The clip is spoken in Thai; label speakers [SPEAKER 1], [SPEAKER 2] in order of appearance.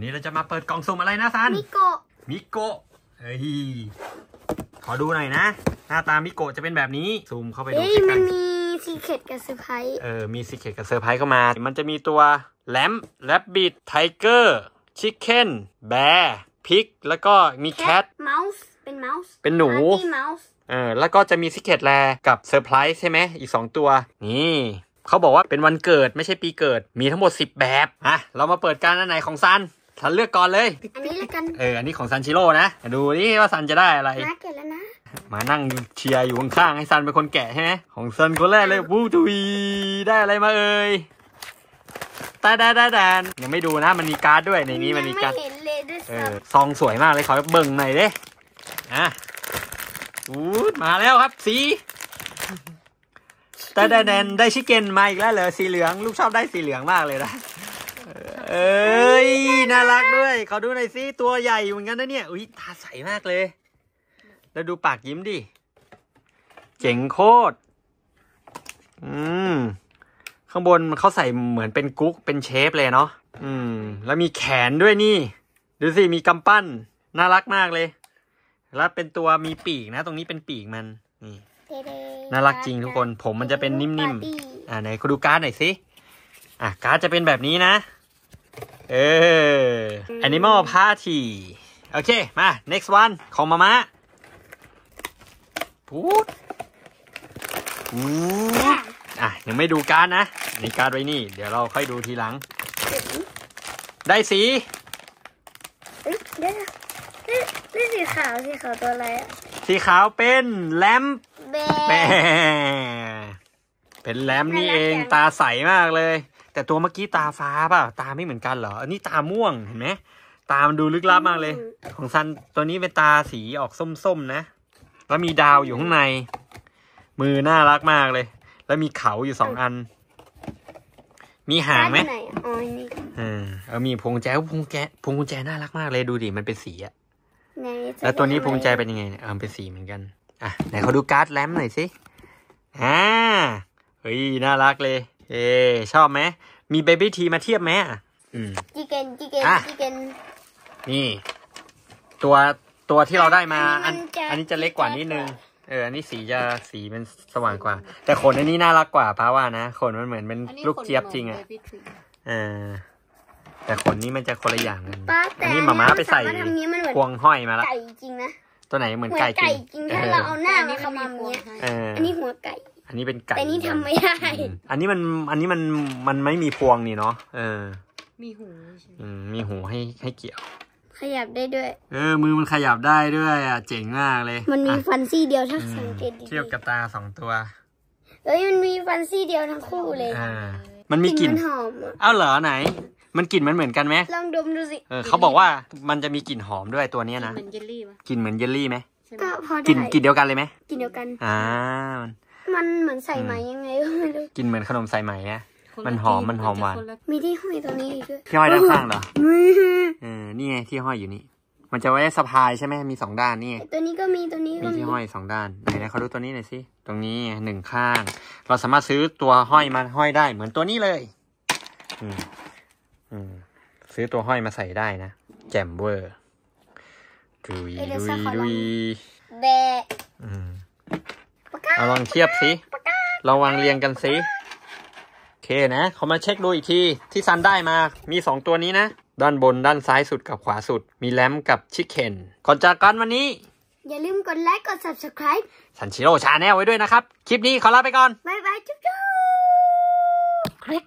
[SPEAKER 1] วันนี้เราจะมาเปิดกล่องสุ่มอะไรนะซัน MIGO MIGO เฮ้ยขอดูหน่อยนะ หน้าตา MIGO จะเป็นแบบนี้ซูมเข้าไปดู
[SPEAKER 2] เฮ้ยมันมี secret กับเซอร์ไพรส์
[SPEAKER 1] ๆเออมี secret กับเซอร์ไพรส์เข้ามา มันจะมีตัว lamb rabbit tiger chicken bear pig แล้วก็มี cat mouse
[SPEAKER 2] เป็นเมาส์
[SPEAKER 1] เป็นหนู
[SPEAKER 2] เมาส์
[SPEAKER 1] เออแล้วก็จะมี secret แล้วกับเซอร์ไพรส์ใช่ไหมอีก 2 ตัว นี่เขาบอกว่าเป็นวันเกิดไม่ใช่ปีเกิดมีทั้งหมด 10 แบบอะเรามาเปิดกันอันไหนของซัน ซันเลือกก่อนเลย
[SPEAKER 2] อันนี้ละกัน
[SPEAKER 1] เออ อันนี้ของซันชิโร่นะ ดูนี่ว่าซันจะได้อะไร
[SPEAKER 2] น่าเกลียดแล้วนะ
[SPEAKER 1] มานั่งเชียร์อยู่ข้างๆให้ซันเป็นคนแกะใช่ไหมของซันคนแรกเลยวูทุยได้อะไรมาเอ่ยตาดาดาดานยังไม่ดูนะ มันมีการ์ดด้วยในนี้มันมี
[SPEAKER 2] ยัง
[SPEAKER 1] การ์ด
[SPEAKER 2] ไม่เห็นเลยด้วย
[SPEAKER 1] เอ
[SPEAKER 2] ซ้
[SPEAKER 1] อซองสวยมากเลยขอเบิ่งหน่อยเด้อะอูดมาแล้วครับสีตาดาแดนได้ชิคเก้นมาอีกแล้วเหรอสีเหลือง ลูกชอบได้สีเหลืองมากเลยนะ เอ้ย น่ารักด้วยขอดูหน่อยสิตัวใหญ่อยู่เหมือนกันนะเนี่ย อุ้ยตาใสมากเลย แล้วดูปากยิ้มดิ เจ๋งโคตร อืม ข้างบนเขาใส่เหมือนเป็นกุ๊ก เป็นเชฟเลยเนาะ อืม แล้วมีแขนด้วยนี่ ดูสิ มีกำปั้น น่ารักมากเลย แล้วเป็นตัวมีปีกนะ ตรงนี้เป็นปีกมัน นี่ำ
[SPEAKER 2] เด้ๆ
[SPEAKER 1] น่ารักจริงทุกคน ผมมันจะเป็นนิ่ม
[SPEAKER 2] ปาร์ตี้
[SPEAKER 1] ๆอ่าไหนคุณดูการ์ดหน่อยสิ อะการ์ดจะเป็นแบบนี้นะ เออ Animal Party โอเค มา next one ของมามะพูดพูดอะ ยังไม่ดูการ์ดนะ นี่การ์ดไว้นี่ เดี๋ยวเราค่อยดูทีหลัง ได้สี
[SPEAKER 2] เอ้ยเดี๋ยวนะนี่นี่สีขาวสีขาวตัวอะไรอะ
[SPEAKER 1] สีขาวเป็นแลม
[SPEAKER 2] แบ
[SPEAKER 1] แหม
[SPEAKER 2] ร์
[SPEAKER 1] เป็นแลมนี่
[SPEAKER 2] น่ารัก
[SPEAKER 1] เอง
[SPEAKER 2] จัง
[SPEAKER 1] ตาใสมากเลย แต่ตัวเมื่อกี้ตาฟ้าเปล่าตาไม่เหมือนกันเหรอ อันนี้ตาม่วงเห็นไหมตามันดูลึกลับมากเลย ของซันตัวนี้เป็นตาสีออกส้มๆนะ แล้วมีดาวอยู่ข้างใน มือน่ารักมากเลย แล้วมีเขาอยู่สองอัน มีหางไหม
[SPEAKER 2] นอะอ๋อนี่
[SPEAKER 1] เออเออมีพวงกุญแจพวงกุญแจพวงกุญแจน่ารักมากเลยดูดิมันเป็นสีอะ
[SPEAKER 2] ไหนจะ
[SPEAKER 1] แล้วตัวนี้พ
[SPEAKER 2] ได้
[SPEAKER 1] วง
[SPEAKER 2] อะไร
[SPEAKER 1] กุญแจเป็นยังไงเนี่ยเออมันเป็นสีเหมือนกันอะไหนเขาดูการ์ดแลมหน่อยสิอ่าเฮ้ยน่ารักเลย เอ๊ชอบไหมมีเบบี้ทีมาเทียบไหมอะอืม
[SPEAKER 2] จิเกนจิเกน
[SPEAKER 1] อะ
[SPEAKER 2] จิเกน
[SPEAKER 1] นี่ ตัวตัวที่เราได้มา
[SPEAKER 2] อั
[SPEAKER 1] อัน
[SPEAKER 2] นนี้มันจะ
[SPEAKER 1] อันนี้จะเล็กกว่านิดนึง เอออันนี้สีจะสีมันสว่างกว่า แต่ขนอันนี้น่ารักกว่าป้าว่านะขนมันเหมือนเป็น
[SPEAKER 3] อันนี้
[SPEAKER 1] ลูกเจี๊ยบจริงอะ
[SPEAKER 3] ขนเหมืน Baby Tree
[SPEAKER 1] เออแต่ขนนี้มันจะคนละอย่างกัน
[SPEAKER 2] ป้าแต่
[SPEAKER 1] อันนี้หมาม้าไปใส่
[SPEAKER 2] นทำนี้มันเหมือน
[SPEAKER 1] พวงห้อยมาละ
[SPEAKER 2] ไก่จริงนะ
[SPEAKER 1] ตัวไหนเหมือน
[SPEAKER 2] เหมือน
[SPEAKER 1] ไก่
[SPEAKER 2] ไก่
[SPEAKER 1] จ
[SPEAKER 2] จ
[SPEAKER 1] ริ
[SPEAKER 2] ริ
[SPEAKER 1] ง
[SPEAKER 2] ง
[SPEAKER 1] เอ
[SPEAKER 2] ถ้า
[SPEAKER 1] อ
[SPEAKER 2] เราเอาหน้า
[SPEAKER 3] อัน
[SPEAKER 2] มา
[SPEAKER 3] นี้มัน
[SPEAKER 2] ข
[SPEAKER 3] มี
[SPEAKER 2] มำ
[SPEAKER 3] พวง
[SPEAKER 2] เนี้ย
[SPEAKER 3] ให้
[SPEAKER 1] เออ
[SPEAKER 2] อันนี้หัวไก่
[SPEAKER 1] อันนี้เป็นไก่
[SPEAKER 2] แต่นี่
[SPEAKER 1] เหมือ
[SPEAKER 2] ทำ
[SPEAKER 1] กั
[SPEAKER 2] ไม่ได้
[SPEAKER 1] อืมอันนี้มันอันนี้มันมันไม่มีพวงนี่เนาะเออ
[SPEAKER 3] มีหูใช่ไหม
[SPEAKER 1] อืมมีหูให้ให้เกี่ยว
[SPEAKER 2] ขยับได้ด้วย
[SPEAKER 1] เออ มือมันขยับได้ด้วยอะเจ๋งมากเลย
[SPEAKER 2] มันมี
[SPEAKER 1] อะ
[SPEAKER 2] ฟันซี่เดียวถ้า
[SPEAKER 1] อื
[SPEAKER 2] สั
[SPEAKER 1] ม
[SPEAKER 2] งเกตดีๆ
[SPEAKER 1] เทียบกับตาสองตัว
[SPEAKER 2] เอ้ยมันมีฟันซี่เดียวทั้งคู่เลย
[SPEAKER 1] อ่ามันมีกลิ่น
[SPEAKER 2] มันหอมอะ
[SPEAKER 1] เอ้าเหรอไหน มันกลิ่นมันเหมือนกันไหม
[SPEAKER 2] ลองดมดูสิ
[SPEAKER 1] เออเขาบอกว่ามันจะมีกลิ่นหอมด้วยตัวเนี้ยนะ
[SPEAKER 3] เหมือนเยลลี่ปะ
[SPEAKER 1] กลิ่นเหมือนเยลลี่ไหม
[SPEAKER 3] ใช่ไหม
[SPEAKER 2] ก็พอได้
[SPEAKER 1] กลิ่นกลิ่นเดียวกันเลยไหม
[SPEAKER 2] กลิ่นเดียวกัน
[SPEAKER 1] อ่า
[SPEAKER 2] มัน เหมือนสายไหมยังไงก็ไม่รู้
[SPEAKER 1] กลิ่นเหมือนขนมสายไหมอะ
[SPEAKER 3] คน
[SPEAKER 1] มัน
[SPEAKER 3] ละ
[SPEAKER 1] หอมมันหอมหวาน
[SPEAKER 3] จะคละ
[SPEAKER 2] มีที่ห้อยตรงนี้อีกด้วย
[SPEAKER 1] ที่ห้อยด้านข้างเหรอ
[SPEAKER 2] มือ
[SPEAKER 1] เออนี่ไงที่ห้อยอยู่นี่มันจะไว้สะพายใช่ไหมมีสองด้านนี่ไง
[SPEAKER 2] ตัวนี้ก็มีตัวนี้
[SPEAKER 1] มี
[SPEAKER 2] ก็มี
[SPEAKER 1] ที่ห้อยสองด้านไหนนะเขาดูตัวนี้หน่อยสิตรงนี้หนึ่งข้าง เราสามารถซื้อตัวห้อยมาห้อยได้เหมือนตัวนี้เลยอืมอืมซื้อตัวห้อยมาใส่ได้นะแจ่มเวอร์ดุยดุยดุย
[SPEAKER 2] แบะ
[SPEAKER 1] อืม
[SPEAKER 2] ปากกา
[SPEAKER 1] เอาลองเทียบสิ
[SPEAKER 2] ปากกา
[SPEAKER 1] เราวางเรียงกันสิโอเคนะเขามาเช็คดูอีกที ที่ซันได้มา มีสองตัวนี้นะ ด้านบนด้านซ้ายสุดกับขวาสุด มีแลมกับชิคเคนก่อนจากกันวันนี้
[SPEAKER 2] อย่าลืมกดไลค์กด subscribe
[SPEAKER 1] ซันชิโร่ Channel ไว้ด้วยนะครับ คลิปนี้ขอลาไปก่อน
[SPEAKER 2] บ๊ายบายจุ๊บจุ๊บ